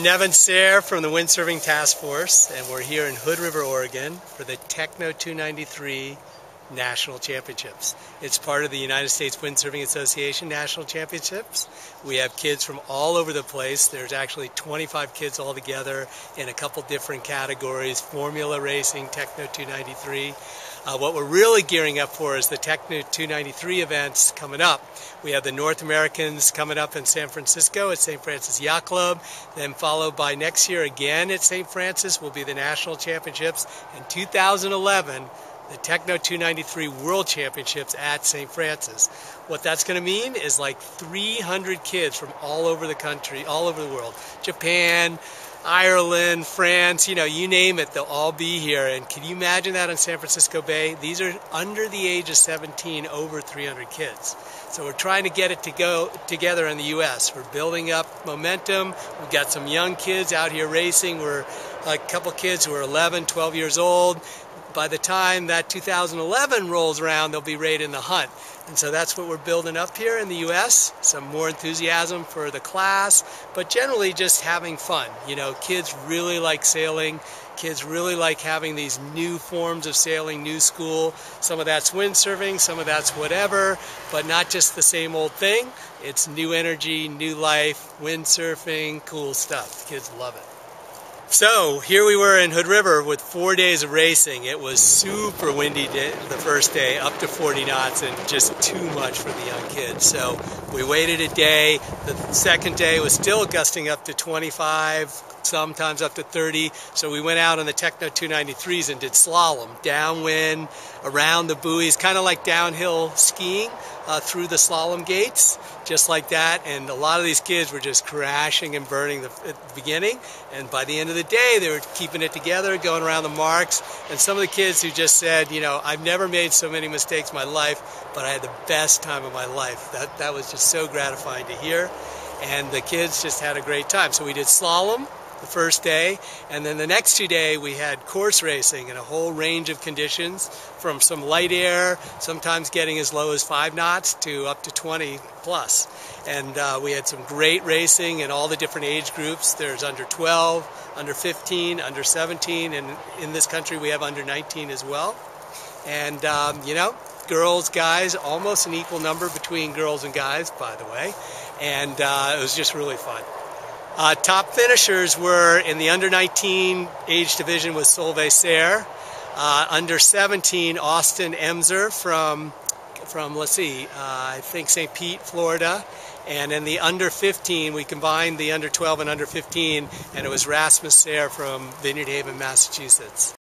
I'm Nevin Sayre from the Windsurfing Task Force, and we're here in Hood River, Oregon for the Techno 293 National Championships. It's part of the United States Windsurfing Association National Championships. We have kids from all over the place. There's actually 25 kids all together in a couple different categories, formula racing, Techno 293. Uh, what we're really gearing up for is the Techno 293 events coming up. We have the North Americans coming up in San Francisco at St. Francis Yacht Club, then followed by next year again at St. Francis will be the National Championships. In 2011, the Techno 293 World Championships at St. Francis. What that's going to mean is like 300 kids from all over the country, all over the world. Japan, Ireland, France, you know, you name it, they'll all be here. And can you imagine that on San Francisco Bay? These are under the age of 17, over 300 kids. So we're trying to get it to go together in the U.S. We're building up momentum. We've got some young kids out here racing. We're a couple kids who are 11, 12 years old by the time that 2011 rolls around, they'll be right in the hunt. And so that's what we're building up here in the U.S. Some more enthusiasm for the class, but generally just having fun. You know, kids really like sailing. Kids really like having these new forms of sailing, new school. Some of that's windsurfing, some of that's whatever, but not just the same old thing. It's new energy, new life, windsurfing, cool stuff. Kids love it. So here we were in Hood River with four days of racing. It was super windy the first day, up to 40 knots, and just too much for the young kids. So we waited a day. The second day was still gusting up to 25, sometimes up to 30. So we went out on the Techno 293s and did slalom, downwind, around the buoys, kind of like downhill skiing uh, through the slalom gates, just like that. And a lot of these kids were just crashing and burning the, at the beginning. And by the end of the day, they were keeping it together, going around the marks. And some of the kids who just said, you know, I've never made so many mistakes in my life, but I had the best time of my life. That, that was just so gratifying to hear. And the kids just had a great time. So we did slalom the first day, and then the next two days we had course racing in a whole range of conditions, from some light air, sometimes getting as low as five knots, to up to 20 plus. And uh, we had some great racing in all the different age groups. There's under 12, under 15, under 17, and in this country we have under 19 as well. And um, you know, girls, guys, almost an equal number between girls and guys, by the way. And uh, it was just really fun. Uh, top finishers were in the under 19 age division was Solveig Sayre. Uh, under 17, Austin Emser from, from let's see, uh, I think St. Pete, Florida. And in the under 15, we combined the under 12 and under 15, and it was Rasmus Sayre from Vineyard Haven, Massachusetts.